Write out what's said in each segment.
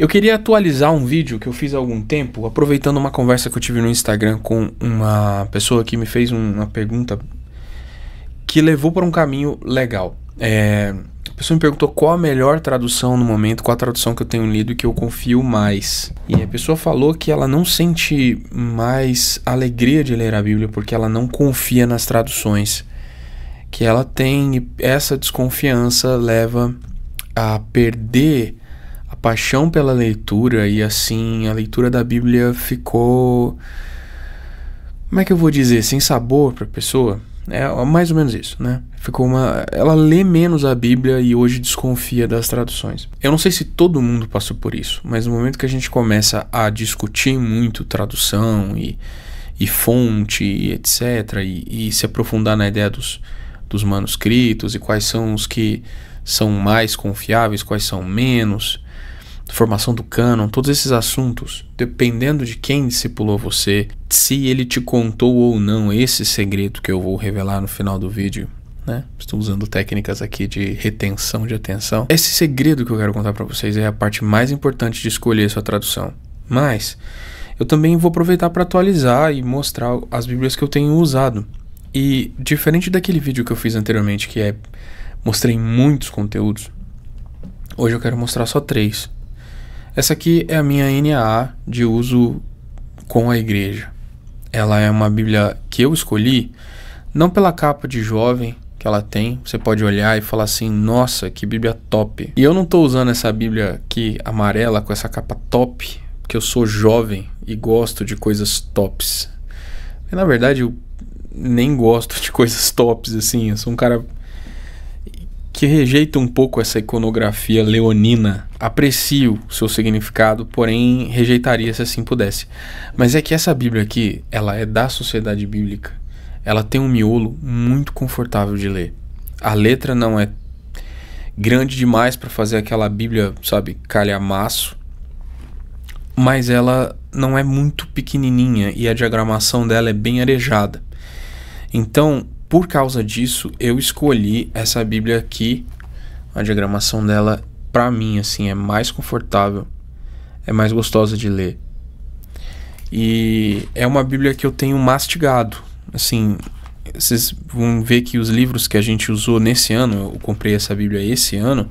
Eu queria atualizar um vídeo que eu fiz há algum tempo, aproveitando uma conversa que eu tive no Instagram com uma pessoa que me fez uma pergunta que levou para um caminho legal. É, a pessoa me perguntou qual a melhor tradução no momento, qual a tradução que eu tenho lido e que eu confio mais. E a pessoa falou que ela não sente mais alegria de ler a Bíblia porque ela não confia nas traduções. Que ela tem essa desconfiança leva a perder paixão pela leitura e assim a leitura da Bíblia ficou como é que eu vou dizer, sem sabor para a pessoa. É mais ou menos isso, né? Ficou uma. Ela lê menos a Bíblia e hoje desconfia das traduções. Eu não sei se todo mundo passou por isso, mas no momento que a gente começa a discutir muito tradução e, e fonte, e etc., e, e se aprofundar na ideia dos, dos manuscritos e quais são os que são mais confiáveis, quais são menos, formação do cânon, todos esses assuntos, dependendo de quem discipulou você, se ele te contou ou não esse segredo que eu vou revelar no final do vídeo, né? Estou usando técnicas aqui de retenção de atenção. Esse segredo que eu quero contar para vocês é a parte mais importante de escolher sua tradução. Mas eu também vou aproveitar para atualizar e mostrar as Bíblias que eu tenho usado. E diferente daquele vídeo que eu fiz anteriormente, que é mostrei muitos conteúdos, hoje eu quero mostrar só três. Essa aqui é a minha NAA de uso com a igreja. Ela é uma Bíblia que eu escolhi não pela capa de jovem que ela tem. Você pode olhar e falar assim: "Nossa, que Bíblia top". E eu não estou usando essa Bíblia aqui amarela com essa capa top, porque eu sou jovem e gosto de coisas tops. E, na verdade, eu nem gosto de coisas tops assim. Eu sou um cara que rejeita um pouco essa iconografia leonina. Aprecio o seu significado, porém rejeitaria se assim pudesse. Mas é que essa Bíblia aqui, ela é da sociedade bíblica. Ela tem um miolo muito confortável de ler. A letra não é grande demais para fazer aquela Bíblia, sabe, calhamaço. Mas ela não é muito pequenininha e a diagramação dela é bem arejada. Então, por causa disso, eu escolhi essa Bíblia aqui. A diagramação dela, para mim, assim, é mais confortável, é mais gostosa de ler. E é uma Bíblia que eu tenho mastigado. Assim, vocês vão ver que os livros que a gente usou nesse ano, eu comprei essa Bíblia esse ano,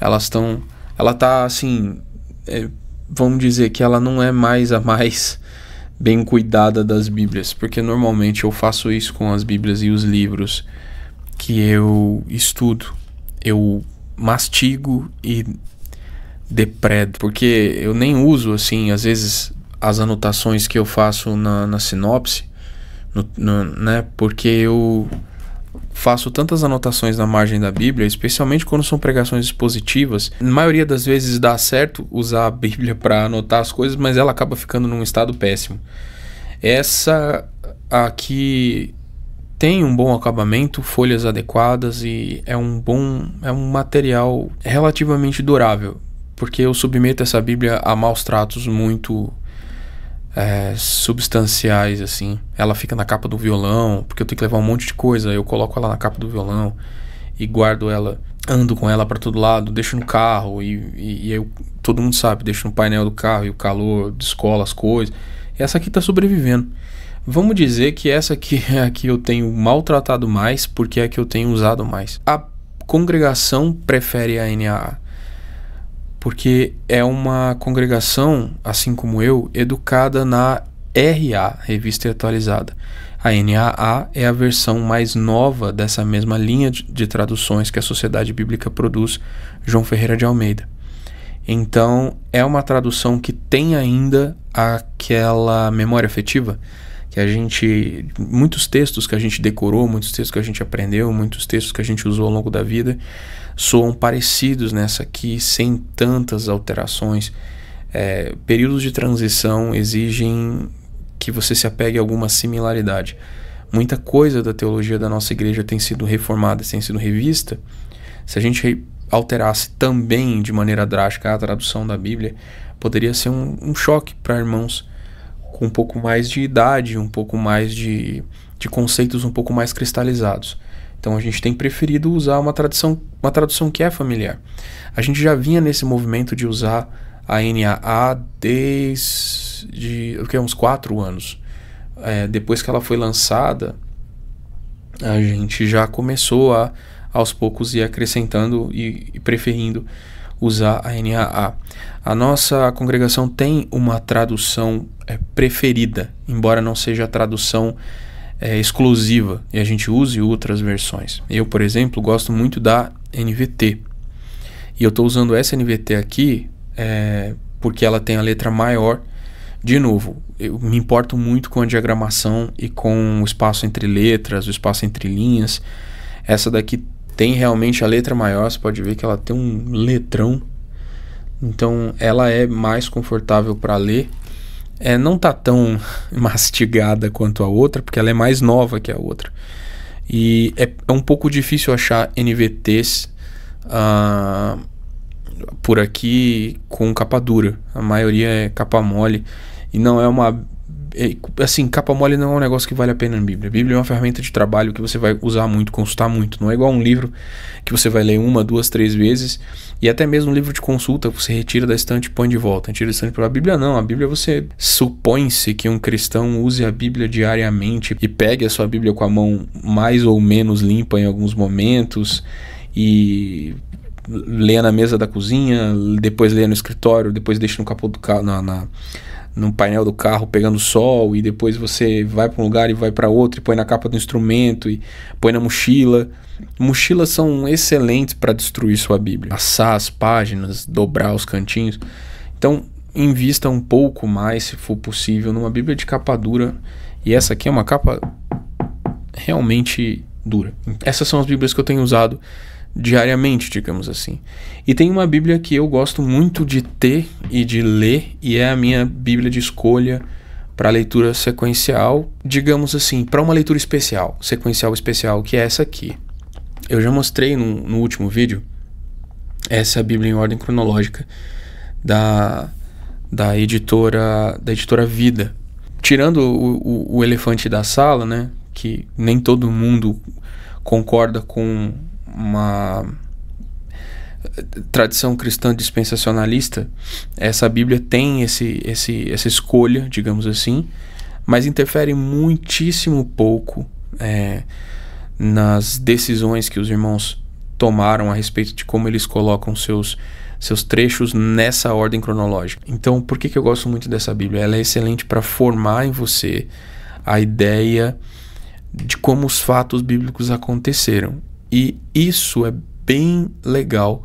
elas estão. Ela tá assim. É, vamos dizer que ela não é mais a mais bem cuidada das Bíblias, porque normalmente eu faço isso com as Bíblias e os livros que eu estudo. Eu mastigo e depredo, porque eu nem uso assim, às vezes as anotações que eu faço na, na sinopse, no, no, né? Porque eu faço tantas anotações na margem da Bíblia, especialmente quando são pregações expositivas. Na maioria das vezes dá certo usar a Bíblia para anotar as coisas, mas ela acaba ficando num estado péssimo. Essa aqui tem um bom acabamento, folhas adequadas e é um bom, é um material relativamente durável, porque eu submeto essa Bíblia a maus tratos muito é, substanciais, assim. Ela fica na capa do violão, porque eu tenho que levar um monte de coisa. Eu coloco ela na capa do violão e guardo ela, ando com ela para todo lado, deixo no carro e, e, e, eu, todo mundo sabe, deixo no painel do carro e o calor descola as coisas. Essa aqui tá sobrevivendo. Vamos dizer que essa aqui é a que eu tenho maltratado mais, porque é a que eu tenho usado mais. A congregação prefere a NAA porque é uma congregação, assim como eu, educada na RA, Revista Atualizada. A NAA é a versão mais nova dessa mesma linha de traduções que a Sociedade Bíblica produz, João Ferreira de Almeida. Então, é uma tradução que tem ainda aquela memória afetiva que a gente muitos textos que a gente decorou, muitos textos que a gente aprendeu, muitos textos que a gente usou ao longo da vida soam parecidos nessa aqui, sem tantas alterações. É, períodos de transição exigem que você se apegue a alguma similaridade. Muita coisa da teologia da nossa igreja tem sido reformada, tem sido revista. Se a gente alterasse também de maneira drástica a tradução da Bíblia, poderia ser um, um choque para irmãos com um pouco mais de idade, um pouco mais de, de conceitos um pouco mais cristalizados. Então a gente tem preferido usar uma tradução, uma tradução que é familiar. A gente já vinha nesse movimento de usar a NAA desde o que, uns quatro anos. É, depois que ela foi lançada, a gente já começou a aos poucos ir acrescentando e, e preferindo usar a NAA. A nossa congregação tem uma tradução é, preferida, embora não seja a tradução é, exclusiva e a gente use outras versões. Eu, por exemplo, gosto muito da NVT. E eu estou usando essa NVT aqui é, porque ela tem a letra maior. De novo, eu me importo muito com a diagramação e com o espaço entre letras, o espaço entre linhas. Essa daqui tem realmente a letra maior, você pode ver que ela tem um letrão. Então ela é mais confortável para ler. É, não tá tão mastigada quanto a outra, porque ela é mais nova que a outra. E é, é um pouco difícil achar NVTs uh, por aqui com capa dura. A maioria é capa mole. E não é uma assim, capa mole não é um negócio que vale a pena na Bíblia. A Bíblia é uma ferramenta de trabalho que você vai usar muito, consultar muito. Não é igual um livro que você vai ler uma, duas, três vezes. E até mesmo um livro de consulta você retira da estante e põe de volta. Retira da estante para a Bíblia não. A Bíblia você supõe-se que um cristão use a Bíblia diariamente e pegue a sua Bíblia com a mão mais ou menos limpa em alguns momentos e leia na mesa da cozinha, depois leia no escritório, depois deixa no capô do carro, na, na no painel do carro pegando sol e depois você vai para um lugar e vai para outro e põe na capa do instrumento e põe na mochila. Mochilas são excelentes para destruir sua Bíblia, assar as páginas, dobrar os cantinhos. Então, invista um pouco mais, se for possível, numa Bíblia de capa dura. E essa aqui é uma capa realmente dura. Essas são as Bíblias que eu tenho usado diariamente, digamos assim. E tem uma Bíblia que eu gosto muito de ter e de ler, e é a minha Bíblia de escolha para leitura sequencial, digamos assim, para uma leitura especial, sequencial especial, que é essa aqui. Eu já mostrei no, no último vídeo essa Bíblia em ordem cronológica da, da editora da editora Vida. Tirando o, o, o elefante da sala, né, que nem todo mundo concorda com uma tradição cristã dispensacionalista, essa Bíblia tem esse, esse, essa escolha, digamos assim, mas interfere muitíssimo pouco é, nas decisões que os irmãos tomaram a respeito de como eles colocam seus, seus trechos nessa ordem cronológica. Então, por que, que eu gosto muito dessa Bíblia? Ela é excelente para formar em você a ideia de como os fatos bíblicos aconteceram e isso é bem legal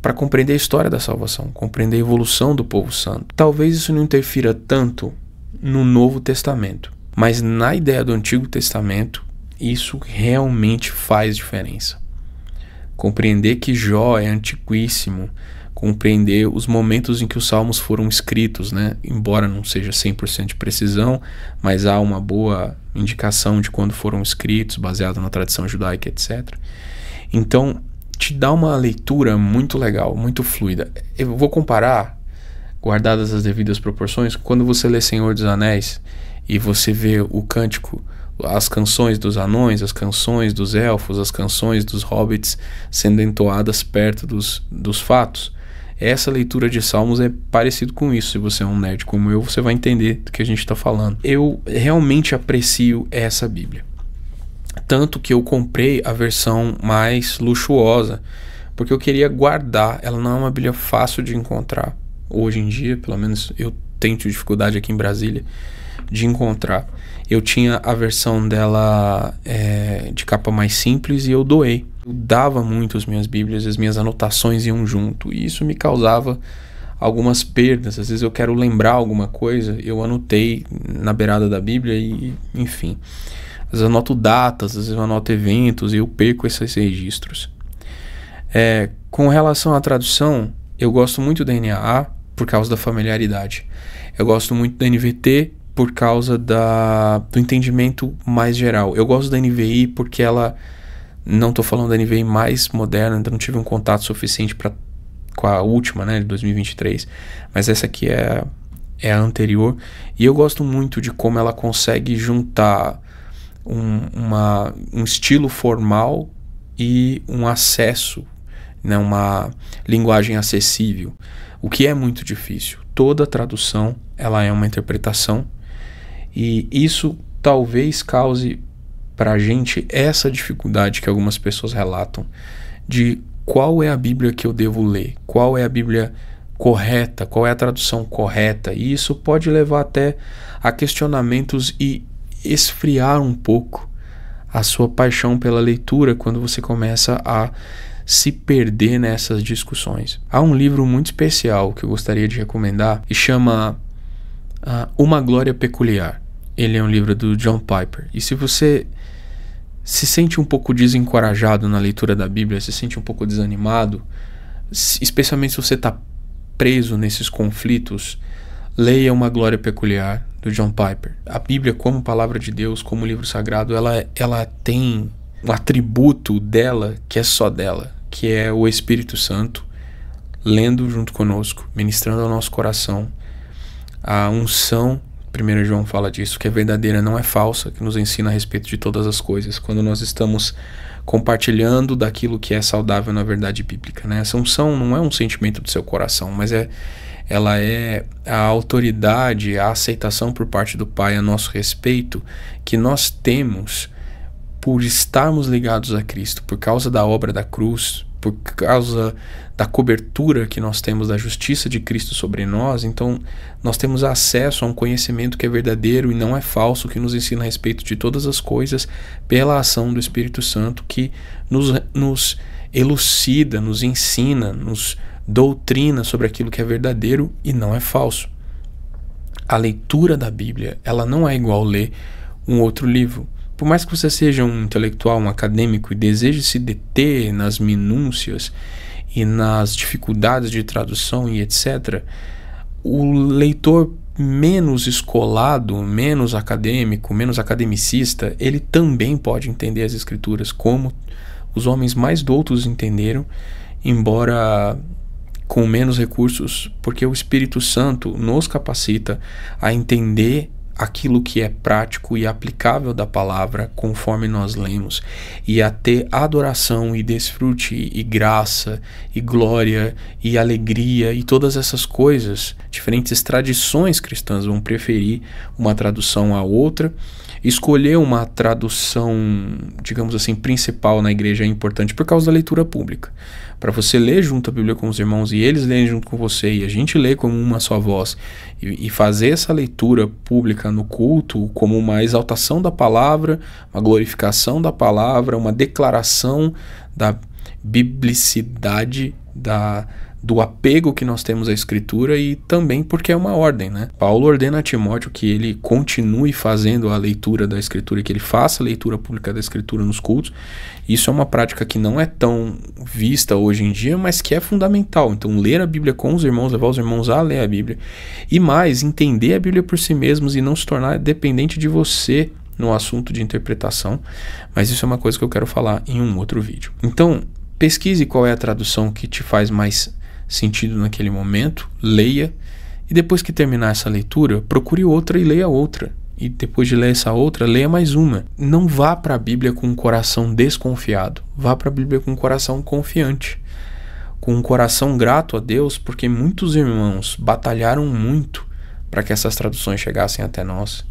para compreender a história da salvação, compreender a evolução do povo santo. Talvez isso não interfira tanto no Novo Testamento, mas na ideia do Antigo Testamento, isso realmente faz diferença. Compreender que Jó é antiquíssimo, compreender os momentos em que os salmos foram escritos, né? Embora não seja 100% de precisão, mas há uma boa indicação de quando foram escritos, baseado na tradição judaica, etc. Então, te dá uma leitura muito legal, muito fluida. Eu vou comparar, guardadas as devidas proporções, quando você lê Senhor dos Anéis e você vê o cântico, as canções dos anões, as canções dos elfos, as canções dos hobbits sendo entoadas perto dos, dos fatos. Essa leitura de Salmos é parecido com isso. Se você é um nerd como eu, você vai entender do que a gente está falando. Eu realmente aprecio essa Bíblia. Tanto que eu comprei a versão mais luxuosa, porque eu queria guardar. Ela não é uma Bíblia fácil de encontrar hoje em dia, pelo menos eu tenho dificuldade aqui em Brasília de encontrar. Eu tinha a versão dela é, de capa mais simples e eu doei. Eu dava muito as minhas Bíblias, as minhas anotações iam junto, e isso me causava algumas perdas. Às vezes eu quero lembrar alguma coisa, eu anotei na beirada da Bíblia e, enfim. Às vezes eu anoto datas, às vezes eu anoto eventos e eu perco esses registros. É, com relação à tradução, eu gosto muito da NAA por causa da familiaridade. Eu gosto muito da NVT por causa da, do entendimento mais geral. Eu gosto da NVI porque ela. Não estou falando da NVI mais moderna, ainda não tive um contato suficiente para com a última, né, de 2023, mas essa aqui é, é a anterior. E eu gosto muito de como ela consegue juntar um, uma, um estilo formal e um acesso, né, uma linguagem acessível. o que é muito difícil. Toda tradução, ela é uma interpretação e isso talvez cause para a gente essa dificuldade que algumas pessoas relatam de qual é a Bíblia que eu devo ler, qual é a Bíblia correta, qual é a tradução correta. E isso pode levar até a questionamentos e esfriar um pouco a sua paixão pela leitura quando você começa a se perder nessas discussões. Há um livro muito especial que eu gostaria de recomendar e chama uh, Uma Glória Peculiar. Ele é um livro do John Piper. E se você se sente um pouco desencorajado na leitura da Bíblia, se sente um pouco desanimado, especialmente se você está preso nesses conflitos, leia Uma Glória Peculiar do John Piper. A Bíblia, como palavra de Deus, como livro sagrado, ela, ela tem um atributo dela que é só dela que é o Espírito Santo lendo junto conosco, ministrando ao nosso coração. A unção, 1 João fala disso, que é verdadeira, não é falsa, que nos ensina a respeito de todas as coisas. Quando nós estamos compartilhando daquilo que é saudável na verdade bíblica, né? Essa unção não é um sentimento do seu coração, mas é ela é a autoridade, a aceitação por parte do Pai a nosso respeito que nós temos por estarmos ligados a Cristo, por causa da obra da cruz, por causa da cobertura que nós temos da justiça de Cristo sobre nós, então nós temos acesso a um conhecimento que é verdadeiro e não é falso, que nos ensina a respeito de todas as coisas pela ação do Espírito Santo que nos, nos elucida, nos ensina, nos doutrina sobre aquilo que é verdadeiro e não é falso. A leitura da Bíblia, ela não é igual ler um outro livro. Por mais que você seja um intelectual, um acadêmico e deseje se deter nas minúcias e nas dificuldades de tradução e etc., o leitor menos escolado, menos acadêmico, menos academicista, ele também pode entender as escrituras como os homens mais doutos entenderam, embora com menos recursos, porque o Espírito Santo nos capacita a entender aquilo que é prático e aplicável da palavra conforme nós lemos, e a ter adoração e desfrute e graça e glória e alegria e todas essas coisas. Diferentes tradições cristãs vão preferir uma tradução a outra. Escolher uma tradução, digamos assim, principal na igreja é importante por causa da leitura pública. Para você ler junto a Bíblia com os irmãos e eles lerem junto com você e a gente ler como uma só voz e, e fazer essa leitura pública no culto como uma exaltação da palavra, uma glorificação da palavra, uma declaração da biblicidade da do apego que nós temos à escritura e também porque é uma ordem, né? Paulo ordena a Timóteo que ele continue fazendo a leitura da escritura, que ele faça a leitura pública da escritura nos cultos. Isso é uma prática que não é tão vista hoje em dia, mas que é fundamental. Então, ler a Bíblia com os irmãos, levar os irmãos a ler a Bíblia. E mais, entender a Bíblia por si mesmos e não se tornar dependente de você no assunto de interpretação. Mas isso é uma coisa que eu quero falar em um outro vídeo. Então, pesquise qual é a tradução que te faz mais sentido naquele momento, leia e depois que terminar essa leitura, procure outra e leia outra. E depois de ler essa outra, leia mais uma. Não vá para a Bíblia com um coração desconfiado. Vá para a Bíblia com um coração confiante. Com um coração grato a Deus, porque muitos irmãos batalharam muito para que essas traduções chegassem até nós.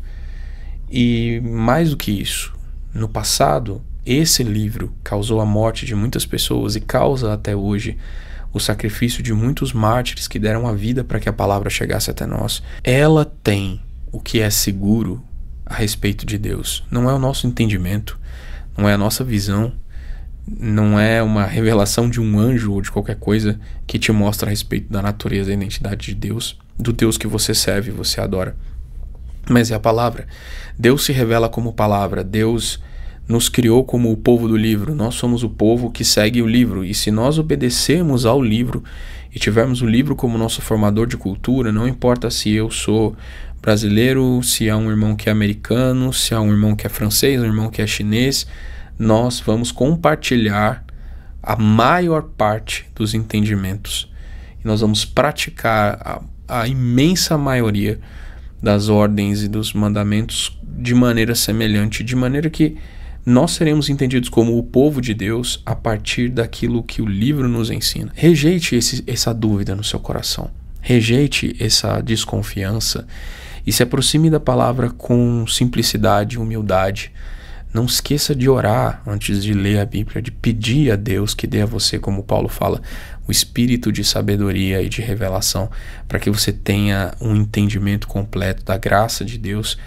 E mais do que isso, no passado, esse livro causou a morte de muitas pessoas e causa até hoje o sacrifício de muitos mártires que deram a vida para que a palavra chegasse até nós, ela tem o que é seguro a respeito de Deus. Não é o nosso entendimento, não é a nossa visão, não é uma revelação de um anjo ou de qualquer coisa que te mostra a respeito da natureza e identidade de Deus, do Deus que você serve e você adora. Mas é a palavra. Deus se revela como palavra, Deus nos criou como o povo do livro. Nós somos o povo que segue o livro. E se nós obedecermos ao livro e tivermos o livro como nosso formador de cultura, não importa se eu sou brasileiro, se há um irmão que é americano, se há um irmão que é francês, um irmão que é chinês, nós vamos compartilhar a maior parte dos entendimentos. E nós vamos praticar a, a imensa maioria das ordens e dos mandamentos de maneira semelhante, de maneira que nós seremos entendidos como o povo de Deus a partir daquilo que o livro nos ensina. Rejeite esse, essa dúvida no seu coração. Rejeite essa desconfiança e se aproxime da palavra com simplicidade e humildade. Não esqueça de orar antes de ler a Bíblia, de pedir a Deus que dê a você, como Paulo fala, o espírito de sabedoria e de revelação, para que você tenha um entendimento completo da graça de Deus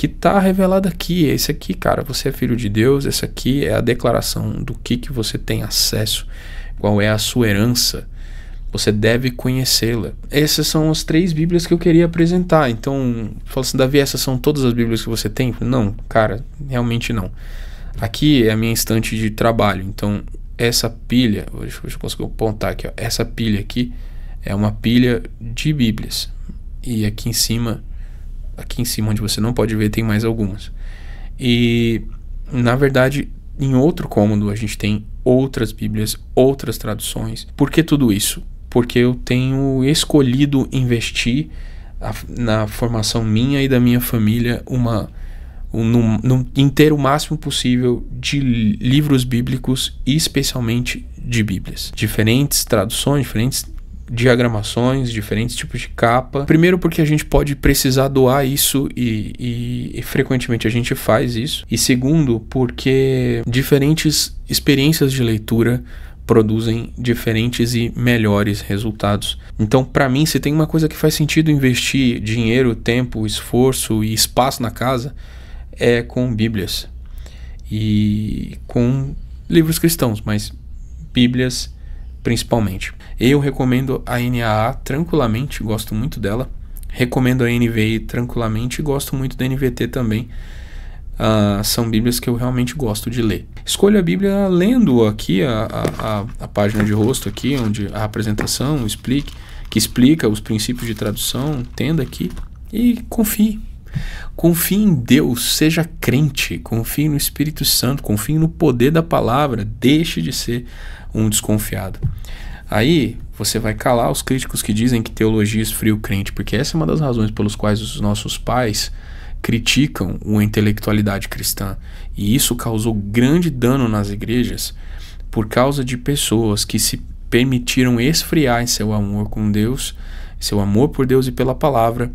que está revelada aqui. Esse aqui, cara, você é filho de Deus, essa aqui é a declaração do que, que você tem acesso, qual é a sua herança você deve conhecê-la. Essas são as três Bíblias que eu queria apresentar. Então, fala assim, Davi, essas são todas as Bíblias que você tem? Não, cara, realmente não. Aqui é a minha estante de trabalho. Então, essa pilha, deixa eu conseguir apontar aqui, ó, essa pilha aqui é uma pilha de Bíblias. E aqui em cima, aqui em cima onde você não pode ver, tem mais algumas. E na verdade, em outro cômodo a gente tem outras Bíblias, outras traduções. Por que tudo isso? porque eu tenho escolhido investir a, na formação minha e da minha família uma um, no, no, em ter o máximo possível de livros bíblicos e especialmente de Bíblias. Diferentes traduções, diferentes diagramações, diferentes tipos de capa. Primeiro porque a gente pode precisar doar isso e, e, e, frequentemente a gente faz isso. E segundo porque diferentes experiências de leitura produzem diferentes e melhores resultados. Então, para mim, se tem uma coisa que faz sentido investir dinheiro, tempo, esforço e espaço na casa, é com Bíblias e com livros cristãos, mas Bíblias principalmente. Eu recomendo a NAA tranquilamente, gosto muito dela. Recomendo a NVI tranquilamente e gosto muito da NVT também. Uh, são Bíblias que eu realmente gosto de ler. Escolha a Bíblia lendo aqui a, a, a, página de rosto aqui, onde a apresentação explique, que explica os princípios de tradução, entenda aqui e confie. Confie em Deus, seja crente, confie no Espírito Santo, confie no poder da palavra, deixe de ser um desconfiado. Aí você vai calar os críticos que dizem que teologia esfria o crente, porque essa é uma das razões pelos quais os nossos pais criticam a intelectualidade cristã. E isso causou grande dano nas igrejas por causa de pessoas que se permitiram esfriar em seu amor com Deus, seu amor por Deus e pela palavra,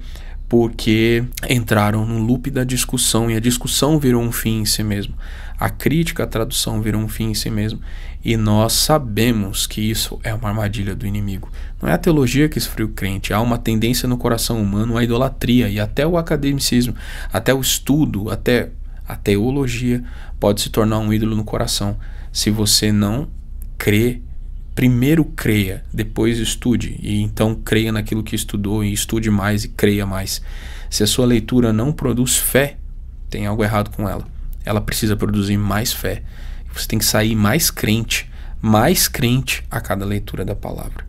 porque entraram no loop da discussão e a discussão virou um fim em si mesmo. A crítica à tradução virou um fim em si mesmo. E nós sabemos que isso é uma armadilha do inimigo. Não é a teologia que esfria o crente, há uma tendência no coração humano à idolatria e até o academicismo, até o estudo, até a teologia pode se tornar um ídolo no coração se você não crê primeiro creia, depois estude, e então creia naquilo que estudou e estude mais e creia mais. Se a sua leitura não produz fé, tem algo errado com ela. Ela precisa produzir mais fé. Você tem que sair mais crente, mais crente a cada leitura da palavra.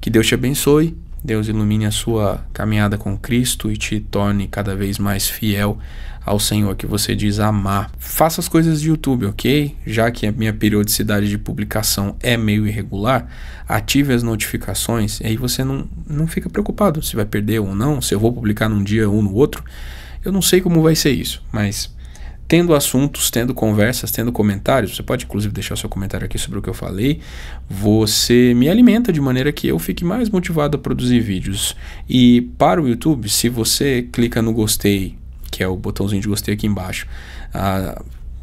Que Deus te abençoe, Deus ilumine a sua caminhada com Cristo e te torne cada vez mais fiel ao Senhor que você diz amar. Faça as coisas de YouTube, ok? Já que a minha periodicidade de publicação é meio irregular, ative as notificações e aí você não, não fica preocupado se vai perder ou não, se eu vou publicar num dia ou no outro. Eu não sei como vai ser isso, mas tendo assuntos, tendo conversas, tendo comentários, você pode inclusive deixar seu comentário aqui sobre o que eu falei. Você me alimenta de maneira que eu fique mais motivado a produzir vídeos. E para o YouTube, se você clica no gostei que é o botãozinho de gostei aqui embaixo,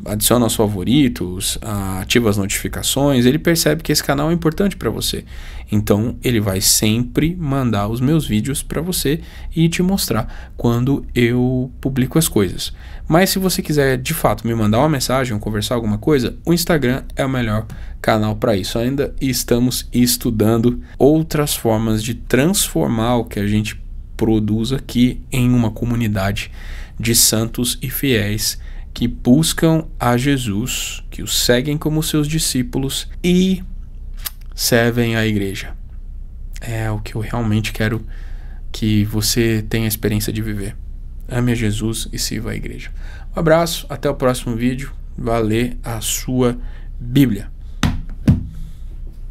adiciona aos favoritos, ativa as notificações, ele percebe que esse canal é importante para você. Então ele vai sempre mandar os meus vídeos para você e te mostrar quando eu publico as coisas. Mas se você quiser de fato me mandar uma mensagem ou conversar alguma coisa, o Instagram é o melhor canal para isso. Ainda estamos estudando outras formas de transformar o que a gente produz aqui em uma comunidade de santos e fiéis que buscam a Jesus, que o seguem como seus discípulos e servem a igreja. É o que eu realmente quero que você tenha a experiência de viver. Ame a Jesus e sirva a igreja. Um abraço, até o próximo vídeo. Vá ler a sua Bíblia.